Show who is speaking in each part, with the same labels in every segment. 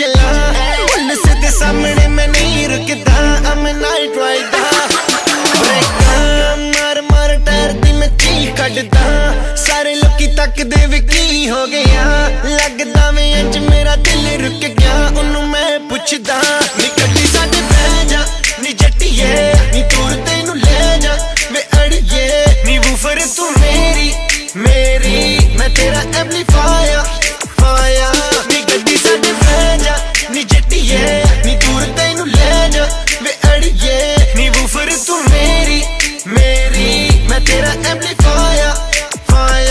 Speaker 1: ਦੀ ਚਲਾ। ਪੁਲਿਸ ਦੇ ਸਾਹਮਣੇ ਮੈਂ ਨਹੀਂ ਰੁਕਦਾ। ਅਮ ਨਾਈਟ ਰਾਈਡਰ ਬ੍ਰੇਕਾਂ ਮਾਰ ਮਾਰ, ਟਾਇਰ ਦੀ ਮੈਂ ਚੀਖ ਕੱਢਦਾ। ਸਾਰੇ ਲੋਕੀ ਤੱਕਦੇ ਵੀ ਕੀ ਹੋ ਗਿਆ। ਐਮਪਲੀਫਾਇਰ ਫਾਇਰ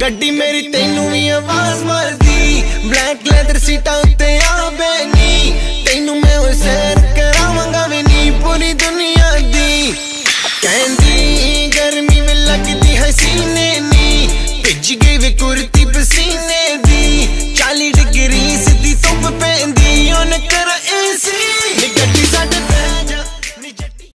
Speaker 1: ਗੱਡੀ ਮੇਰੀ ਤੈਨੂੰ ਵੀ ਆਵਾਜ਼ ਮਾਰਦੀ। ਬਲੈਕ ਲੈਦਰ ਸੀਟਾਂ ਉੱਤੇ ਆ